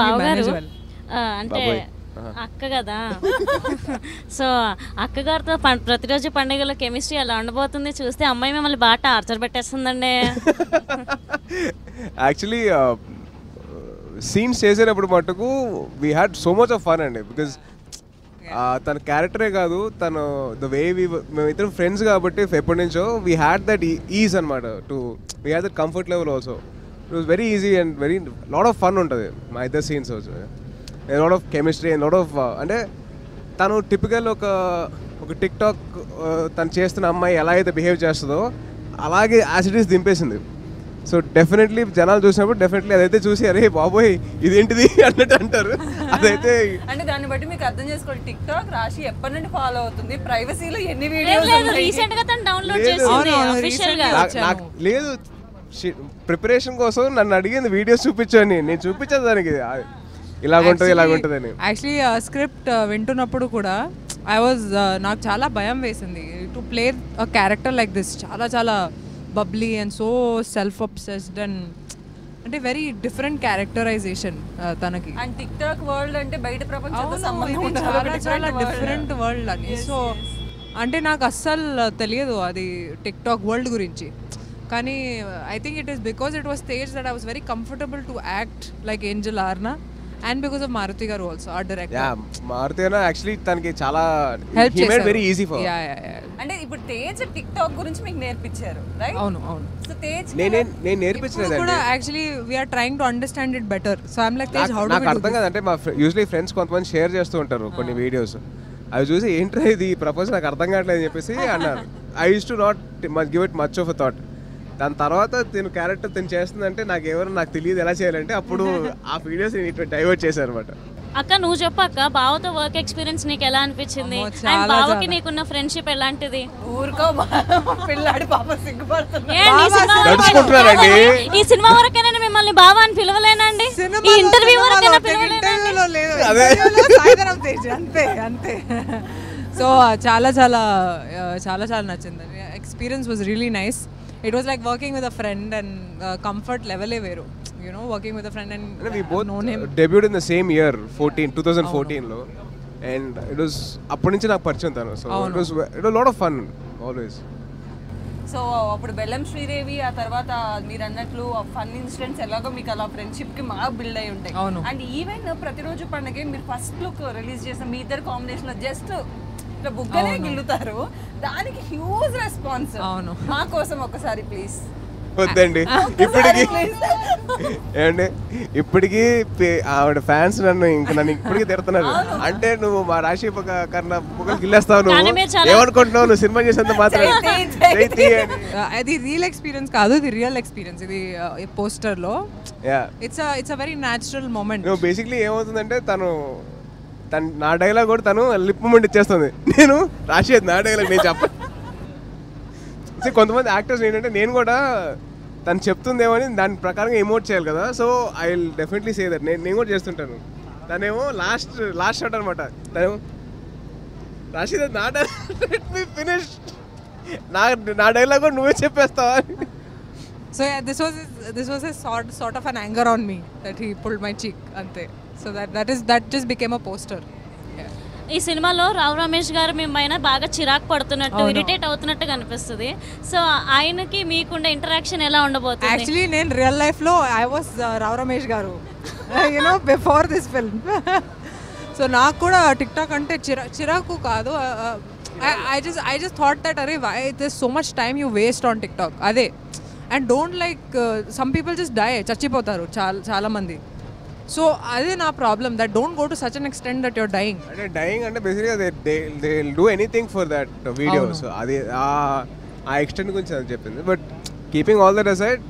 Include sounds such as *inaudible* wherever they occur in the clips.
బావగారు అంటే. అక్క కదా. సో అక్కగారితో ప్రతిరోజు పండుగలో కెమిస్ట్రీ అలా ఉండబోతుంది చూస్తే అమ్మాయి మిమ్మల్ని బాగా టార్చర్ పెట్టేస్తుందండి. *laughs* యాక్చువల్లీ సీన్స్ చేసేటప్పుడు మటుకు we had so much of fun అండి. బికాజ్ తన క్యారెక్టరే కాదు తను ద వే వి మేమిద్దరం ఫ్రెండ్స్ కాబట్టి ఎప్పటి నుంచో వీ హ్యాడ్ దట్ ఈజ్ అనమాట to we had that comfort level also it was very easy and very lot of fun ఉంటుంది. మా ఇద్దరు scenes lot of chemistry and lot of అంటే తను టిపికల్ ఒక ఒక టిక్ టాక్ తను చేస్తున్న అమ్మాయి ఎలా అయితే బిహేవ్ చేస్తుందో అలాగే యాసిటీస్ దింపేసింది. సో డెఫినెట్లీ జనాలు చూసినప్పుడు డెఫినెట్లీ అదైతే చూసి అరే బాబోయ్ ఇదేంటిది? *laughs* అన్నట్టు అంటారు. అదైతే అంటే దాన్ని బట్టి మీకు అర్థం చేసుకోండి టిక్ టాక్ రాశి ఎప్పటి నుండి ఫాలో అవుతుంది? ప్రైవసీలో ఎన్ని లేదు రీసెంట్గా తను డౌన్లోడ్. చేసింది నాకు లేదు. ప్రిపరేషన్ కోసం నన్ను అడిగింది వీడియోస్ చూపించని. నేను చూపించాను దానికి ఇలాగుంటుంది ఇలాగుంటుందని. యాక్చువల్లీ స్క్రిప్ట్ వింటున్నప్పుడు కూడా ఐ వాజ్ నాకు చాలా భయం వేసింది. To play a character like this చాలా చాలా bubbly and so self obsessed and అంటే వెరీ డిఫరెంట్ క్యారెక్టరైజేషన్ తనకి. అండ్ టిక్ టాక్ వరల్డ్ అంటే బయట ప్రపంచంతో సంబంధం. చాలా చాలా. డిఫరెంట్ వరల్డ్ అని. సో అంటే నాకు అస్సలు తెలియదు అది టిక్ టాక్ వరల్డ్ గురించి. కానీ I think it is because it was stage that I was very comfortable to act like angel Arna and because of Maruthi గారు also uh yeah director Maruthi actually తనకి చాలా help he made very easy for yeah yeah yeah అంటే ఇప్పుడు Tej tick talk గురించి మీకు నేర్పించారు right అవును అవును. సో తేజ్ నేనే నేను నేర్పించలేదండి కూడా actually we are trying to understand it better so I'm like Tej how నాకు- నాకు అర్థం కాదంటే మా యూజువలీ ఫ్రెండ్స్ కొంతమంది షేర్ చేస్తూ ఉంటారు కొన్ని వీడియోస్ అవి చూసి ఏంట్రా ఇది? ప్రపోజ్ నాకు అర్థం కావట్లేదు అని చెప్పేసి అన్నారు. I use to not give it much of a thought దాని తర్వాత తిను క్యారెక్టర్ తిను చేస్తుందంటే నాకు ఎవరు నాకు తెలియదు ఎలా చేయాలంటే అప్పుడు *laughs* ఆ వీడియోస్ నేను డైవర్ట్ చేశాను అనమాట అక్క నువ్వు చెప్పు అక్క బావతో వర్క్ ఎక్స్పీరియన్స్ నీకు ఎలా అనిపించింది? అండ్ చాలా, బావకి. నీకున్న ఫ్రెండ్షిప్ ఎలాంటిది? ఊరుకో పిల్లాడి పాప సిగ్గుపడుతుంది. ఈ సినిమా వరకే- నడుచుకుంటున్నారండి. ఈ సినిమా వరకేనా మిమ్మల్ని బావ అని పిలవలేనండి. ఈ ఇంటర్వ్యూ వరకైనా పిలవలేనండి. అంతే అంతే. సో చాలా చాలా చాలా చాలా నచ్చింది. Experience was really nice it was like working with a friend and comfort లెవెలే వేరు. You know working with a friend అంటే we and both known him debut in the same year fourteen two thousand ఫోర్టీన్లో and it was అప్పటి నుంచి నాకు పరిచయం తను. So it was it lot of fun always so అప్పుడు బెల్లం శ్రీదేవి ఆ తర్వాత మీరు అన్నట్లు ఫన్ ఇన్సిడెంట్స్ ఎలాగో మీకు అలా ఫ్రెండ్షిప్కి బాగా బిల్డ్ అయి ఉంటాయి. అవును. అండ్ ఈవెన్ ప్రతిరోజు పండగ మీరు ఫస్ట్ లుక్ రిలీజ్ చేసిన మీ ఇద్దరు కాంబినేషన్లో జస్ట్ ఇట్లా బుగ్గనే గిల్లుతారు. దానికి హ్యూజ్ రెస్పాన్స్ అవును. మా కోసం ఒకసారి ప్లీజ్ వద్దండి. ఇప్పటికి ఏమండి? ఇప్పటికీ ఆవిడ ఫ్యాన్స్ నన్ను ఇంక నన్ను ఇప్పటికీ తిడుతున్నారు. అంటే నువ్వు మా రాశి కన్నా బుగ్గలు గిల్లేస్తావు నువ్వు. ఏమనుకుంటున్నావు? నువ్వు సినిమా చేసేంత మాత్రం. అది రియల్ ఎక్స్పీరియన్స్ కాదు ఇది రియల్ ఎక్స్పీరియన్స్ ఇది పోస్టర్లో Yeah. It's it's a very natural moment నువ్వు బేసిక్లీ ఏమవుతుందంటే తను తను నా డైలాగ్ కూడా తను లిప్ మూమెంట్ ఇచ్చేస్తుంది. నేను రాసేది నా డైలాగ్ నేను చెప్ప. కొంతమంది యాక్టర్స్ ఏంటంటే నేను కూడా తను చెప్తుందేమో అని దాని ప్రకారంగా ఎమోట్ చేయాలి కదా. So I will definitely say that నేను నేను కూడా చేస్తుంటాను. తనేమో లాస్ట్ లాస్ట్ షాట్ అనమాట తనేమో రాసేది నా డైలాగ్ ఫినిష్ నా నా డైలాగ్ కూడా నువ్వే చెప్పేస్తావా అని. So this was this was a sort sort of an anger on me that he pulled my cheek అంతే. So that that is that just became a poster ఈ సినిమాలో రావు రమేష్ గారు మీ పైన బాగా చిరాకు పడుతున్నట్టు ఇరిటేట్ అవుతున్నట్టు కనిపిస్తుంది. సో ఆయనకి మీకుండే ఇంటరాక్షన్ ఎలా ఉండబోతుంది? యాక్చువల్లీ నేను రియల్ లైఫ్లో ఐ వాస్ రావ్ రమేష్ గారు. You know before this film so నాకు కూడా టిక్ టాక్ అంటే చిరా చిరాకు కాదు. I just I just thought that అరే why this so much time you waste on TikTok అదే and don't like some people just die చచ్చిపోతారు చాలా చాలా మంది. సో అదే నా problem that don't go to such an extent that your dying అంటే dying అంటే బేసిక్గా they they do anything for that video so అది ఆ- ఆ ఎక్స్టెంట్ గురించి అది చెప్పింది. But keeping all that aside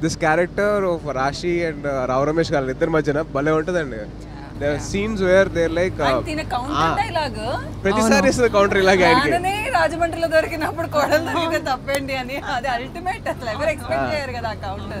this character of Rashi and Rao Ramesh గారు ఇద్దరి మధ్యన భలే ఉంటుందండి. సీన్స్ వేర్ దేర్ లైక్ తిన కౌంటర్ డైలాగ్ ప్రతిసారి కౌంటర్ ఇలాగే రాజమండ్రిలో దొరికినప్పుడు కోడలు దొరికితే తప్పేంటి అని. అది అల్టిమేట్ అసలు ఎవరు ఎక్స్పెక్ట్ చేయరు కదా ఆ కౌంటర్